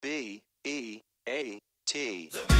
B E A T.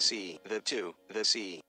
the sea, the two, the sea.